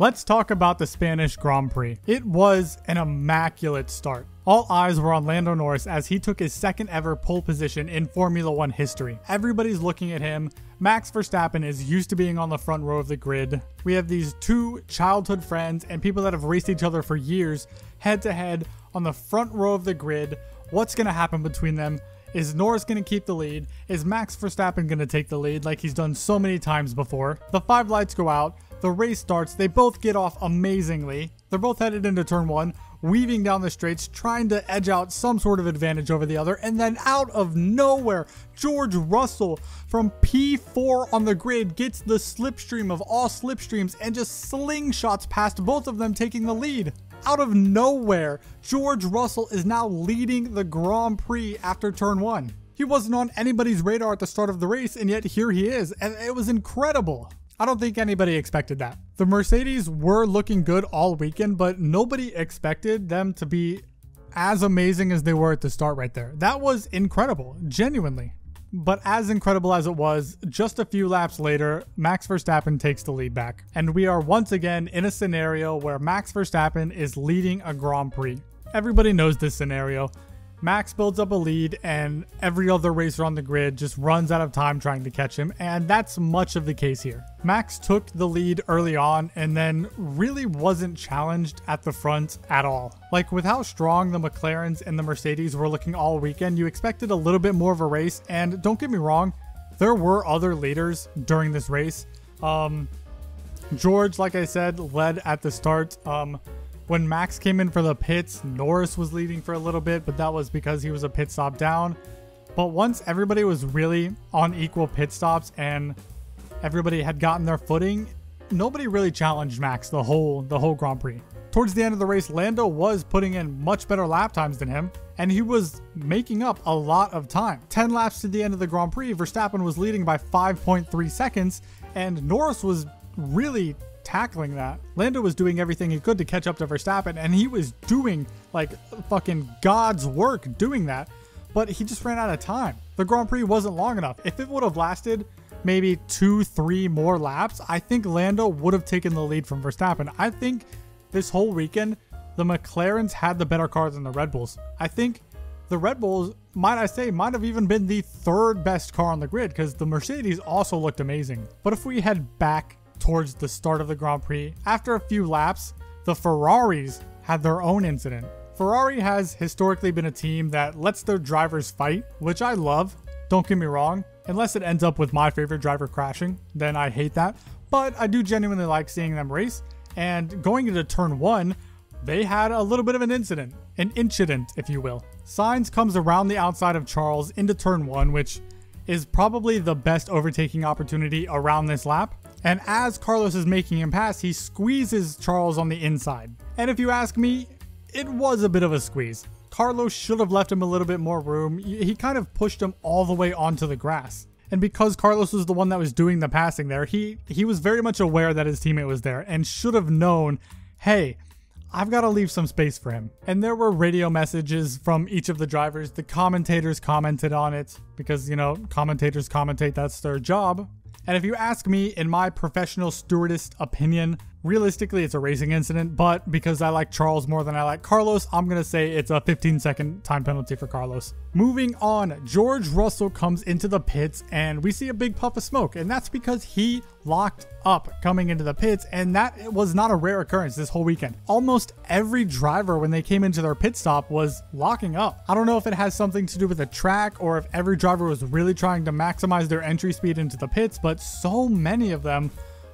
Let's talk about the Spanish Grand Prix. It was an immaculate start. All eyes were on Lando Norris as he took his second ever pole position in Formula One history. Everybody's looking at him. Max Verstappen is used to being on the front row of the grid. We have these two childhood friends and people that have raced each other for years head to head on the front row of the grid. What's going to happen between them? Is Norris going to keep the lead? Is Max Verstappen going to take the lead like he's done so many times before? The five lights go out. The race starts. They both get off amazingly. They're both headed into turn one, weaving down the straights, trying to edge out some sort of advantage over the other. And then out of nowhere, George Russell from P4 on the grid gets the slipstream of all slipstreams and just slingshots past both of them, taking the lead. Out of nowhere, George Russell is now leading the Grand Prix after turn one. He wasn't on anybody's radar at the start of the race, and yet here he is, and it was incredible. I don't think anybody expected that. The Mercedes were looking good all weekend, but nobody expected them to be as amazing as they were at the start right there. That was incredible, genuinely. But as incredible as it was, just a few laps later, Max Verstappen takes the lead back. And we are once again in a scenario where Max Verstappen is leading a Grand Prix. Everybody knows this scenario. Max builds up a lead, and every other racer on the grid just runs out of time trying to catch him, and that's much of the case here. Max took the lead early on and then really wasn't challenged at the front at all. Like, with how strong the McLarens and the Mercedes were looking all weekend, you expected a little bit more of a race, and don't get me wrong, there were other leaders during this race. Um, George, like I said, led at the start. Um, when Max came in for the pits, Norris was leading for a little bit, but that was because he was a pit stop down. But once everybody was really on equal pit stops and everybody had gotten their footing, nobody really challenged Max the whole the whole Grand Prix. Towards the end of the race, Lando was putting in much better lap times than him, and he was making up a lot of time. 10 laps to the end of the Grand Prix, Verstappen was leading by 5.3 seconds, and Norris was really tackling that. Lando was doing everything he could to catch up to Verstappen, and he was doing like fucking God's work doing that, but he just ran out of time. The Grand Prix wasn't long enough. If it would have lasted maybe two, three more laps, I think Lando would have taken the lead from Verstappen. I think this whole weekend, the McLarens had the better car than the Red Bulls. I think the Red Bulls, might I say, might have even been the third best car on the grid because the Mercedes also looked amazing. But if we head back towards the start of the Grand Prix. After a few laps, the Ferraris had their own incident. Ferrari has historically been a team that lets their drivers fight, which I love. Don't get me wrong. Unless it ends up with my favorite driver crashing, then I hate that. But I do genuinely like seeing them race. And going into turn one, they had a little bit of an incident, an incident, if you will. Sainz comes around the outside of Charles into turn one, which is probably the best overtaking opportunity around this lap. And as Carlos is making him pass, he squeezes Charles on the inside. And if you ask me, it was a bit of a squeeze. Carlos should have left him a little bit more room. He kind of pushed him all the way onto the grass. And because Carlos was the one that was doing the passing there, he he was very much aware that his teammate was there and should have known, hey, I've got to leave some space for him. And there were radio messages from each of the drivers. The commentators commented on it because, you know, commentators commentate, that's their job. And if you ask me, in my professional stewardess opinion, realistically it's a racing incident, but because I like Charles more than I like Carlos, I'm going to say it's a 15 second time penalty for Carlos. Moving on, George Russell comes into the pits and we see a big puff of smoke, and that's because he locked up coming into the pits, and that was not a rare occurrence this whole weekend. Almost every driver, when they came into their pit stop, was locking up. I don't know if it has something to do with the track or if every driver was really trying to maximize their entry speed into the pits, but so many of them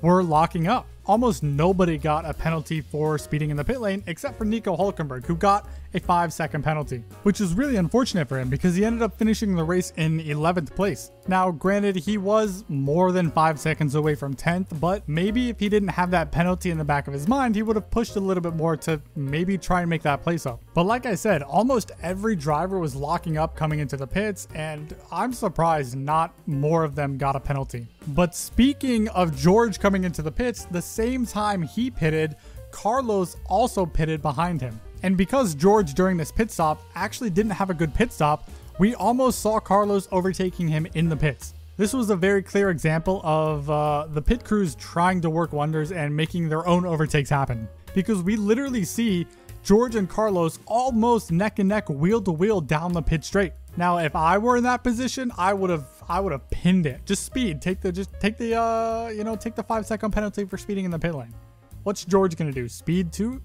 were locking up almost nobody got a penalty for speeding in the pit lane except for Nico Hulkenberg, who got a 5 second penalty, which is really unfortunate for him because he ended up finishing the race in 11th place. Now, granted, he was more than 5 seconds away from 10th, but maybe if he didn't have that penalty in the back of his mind, he would have pushed a little bit more to maybe try and make that place up. But like I said, almost every driver was locking up coming into the pits, and I'm surprised not more of them got a penalty. But speaking of George coming into the pits, the same time he pitted, Carlos also pitted behind him. And because George during this pit stop actually didn't have a good pit stop, we almost saw Carlos overtaking him in the pits. This was a very clear example of uh, the pit crews trying to work wonders and making their own overtakes happen. Because we literally see George and Carlos almost neck and neck, wheel to wheel down the pit straight. Now, if I were in that position, I would have I would have pinned it. Just speed. Take the just take the uh you know take the five second penalty for speeding in the pit lane. What's George gonna do? Speed too?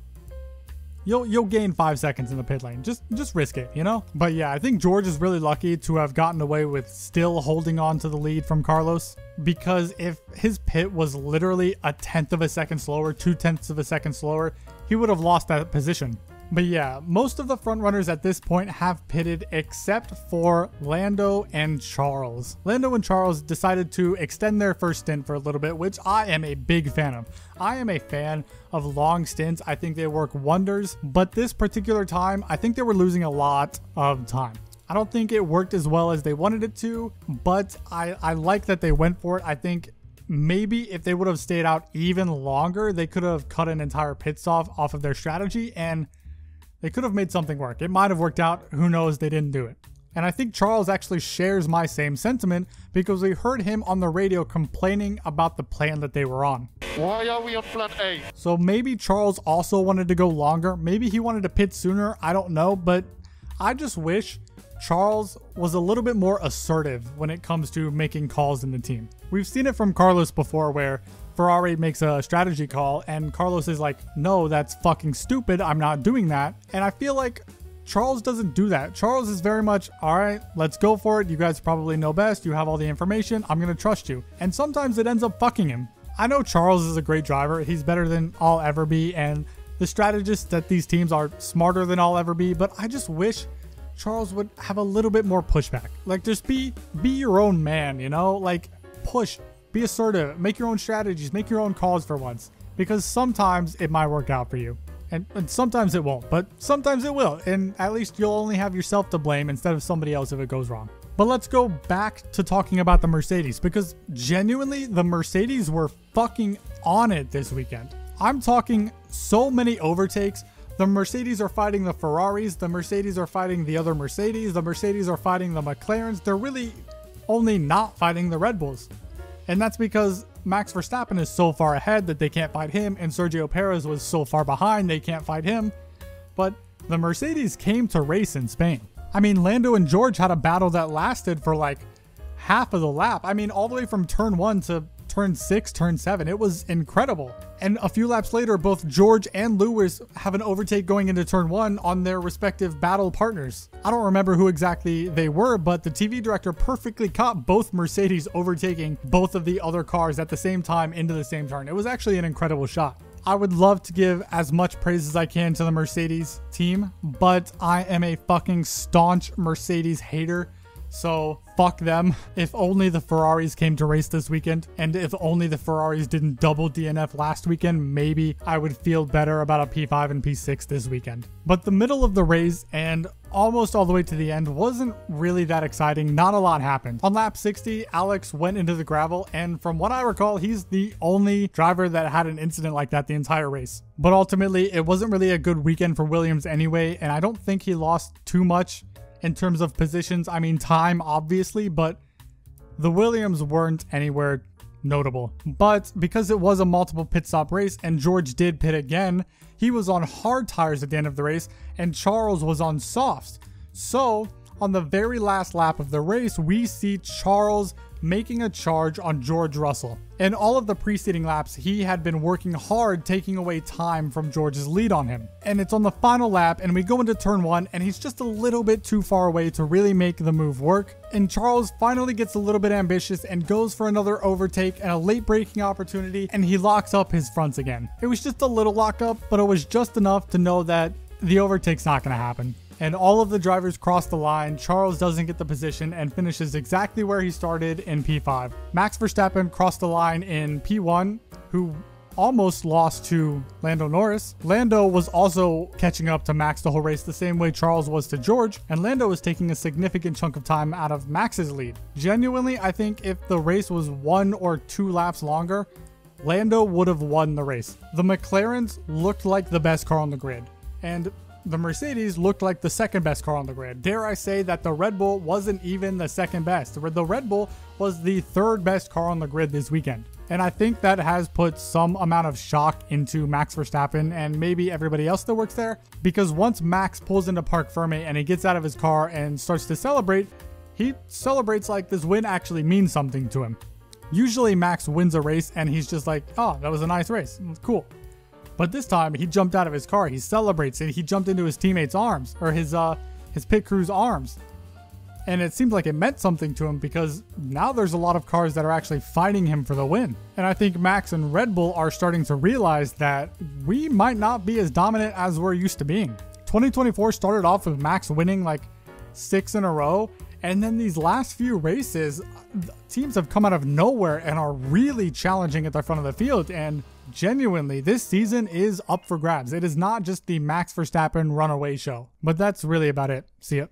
You'll you'll gain five seconds in the pit lane. Just just risk it, you know. But yeah, I think George is really lucky to have gotten away with still holding on to the lead from Carlos because if his pit was literally a tenth of a second slower, two tenths of a second slower, he would have lost that position. But yeah, most of the frontrunners at this point have pitted except for Lando and Charles. Lando and Charles decided to extend their first stint for a little bit, which I am a big fan of. I am a fan of long stints. I think they work wonders, but this particular time, I think they were losing a lot of time. I don't think it worked as well as they wanted it to, but I, I like that they went for it. I think maybe if they would have stayed out even longer, they could have cut an entire pit stop off of their strategy and they could have made something work. It might have worked out. Who knows? They didn't do it. And I think Charles actually shares my same sentiment because we heard him on the radio complaining about the plan that they were on. Why are we on plan A? So maybe Charles also wanted to go longer. Maybe he wanted to pit sooner. I don't know. But I just wish Charles was a little bit more assertive when it comes to making calls in the team. We've seen it from Carlos before where Ferrari makes a strategy call and Carlos is like, no, that's fucking stupid. I'm not doing that. And I feel like Charles doesn't do that. Charles is very much, all right, let's go for it. You guys probably know best. You have all the information. I'm going to trust you. And sometimes it ends up fucking him. I know Charles is a great driver. He's better than I'll ever be. And the strategists that these teams are smarter than I'll ever be. But I just wish Charles would have a little bit more pushback. Like just be be your own man, you know? Like push be assertive, make your own strategies, make your own calls for once. Because sometimes it might work out for you. And, and, sometimes it won't, but sometimes it will. And at least you'll only have yourself to blame instead of somebody else if it goes wrong. But let's go back to talking about the Mercedes because genuinely, the Mercedes were fucking on it this weekend. I'm talking so many overtakes. The Mercedes are fighting the Ferraris, the Mercedes are fighting the other Mercedes, the Mercedes are fighting the McLarens. They're really only not fighting the Red Bulls. And that's because Max Verstappen is so far ahead that they can't fight him, and Sergio Perez was so far behind they can't fight him. But the Mercedes came to race in Spain. I mean, Lando and George had a battle that lasted for like half of the lap. I mean, all the way from turn one to turn six, turn seven. It was incredible. And a few laps later, both George and Lewis have an overtake going into turn one on their respective battle partners. I don't remember who exactly they were, but the TV director perfectly caught both Mercedes overtaking both of the other cars at the same time into the same turn. It was actually an incredible shot. I would love to give as much praise as I can to the Mercedes team, but I am a fucking staunch Mercedes hater so fuck them. If only the Ferraris came to race this weekend, and if only the Ferraris didn't double DNF last weekend, maybe I would feel better about a P5 and P6 this weekend. But the middle of the race and almost all the way to the end wasn't really that exciting. Not a lot happened. On lap 60, Alex went into the gravel, and from what I recall, he's the only driver that had an incident like that the entire race. But ultimately, it wasn't really a good weekend for Williams anyway, and I don't think he lost too much in terms of positions. I mean, time, obviously, but the Williams weren't anywhere notable. But because it was a multiple pit stop race and George did pit again, he was on hard tires at the end of the race and Charles was on softs. So, on the very last lap of the race, we see Charles making a charge on George Russell. In all of the preceding laps, he had been working hard taking away time from George's lead on him. And it's on the final lap, and we go into turn one, and he's just a little bit too far away to really make the move work. And Charles finally gets a little bit ambitious and goes for another overtake and a late braking opportunity, and he locks up his fronts again. It was just a little lockup, but it was just enough to know that the overtake's not going to happen and all of the drivers cross the line. Charles doesn't get the position and finishes exactly where he started in P5. Max Verstappen crossed the line in P1, who almost lost to Lando Norris. Lando was also catching up to Max the whole race the same way Charles was to George, and Lando was taking a significant chunk of time out of Max's lead. Genuinely, I think if the race was one or two laps longer, Lando would have won the race. The McLarens looked like the best car on the grid. And the Mercedes looked like the second best car on the grid. Dare I say that the Red Bull wasn't even the second best. The Red Bull was the third best car on the grid this weekend. And I think that has put some amount of shock into Max Verstappen and maybe everybody else that works there. Because once Max pulls into Parc Ferme and he gets out of his car and starts to celebrate, he celebrates like this win actually means something to him. Usually Max wins a race and he's just like, oh, that was a nice race. Cool. But this time he jumped out of his car. He celebrates it. He jumped into his teammates' arms or his uh his pit crew's arms. And it seems like it meant something to him because now there's a lot of cars that are actually fighting him for the win. And I think Max and Red Bull are starting to realize that we might not be as dominant as we're used to being. 2024 started off with Max winning like six in a row. And then these last few races, teams have come out of nowhere and are really challenging at the front of the field. And genuinely, this season is up for grabs. It is not just the Max Verstappen runaway show. But that's really about it. See ya.